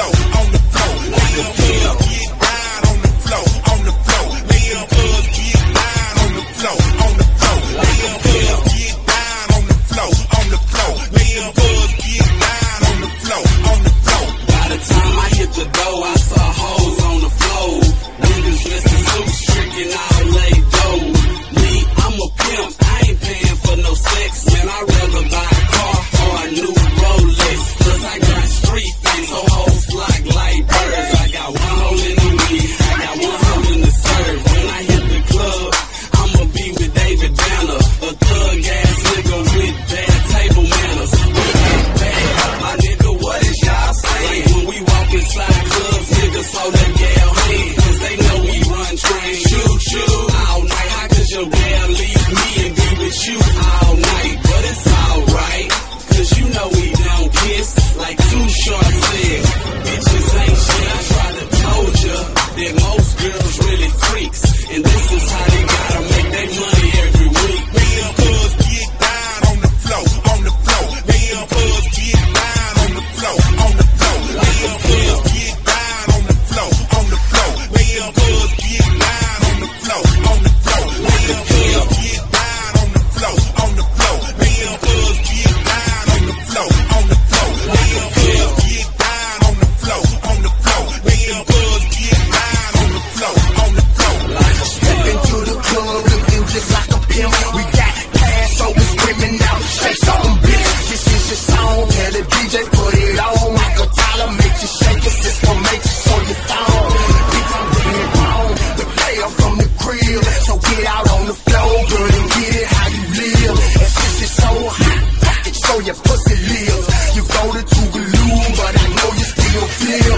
flow on the floor. Like a that most girls really freaks. And this is how they gotta make their money. your pussy lives. You go to Tougaloo, but I know you still feel.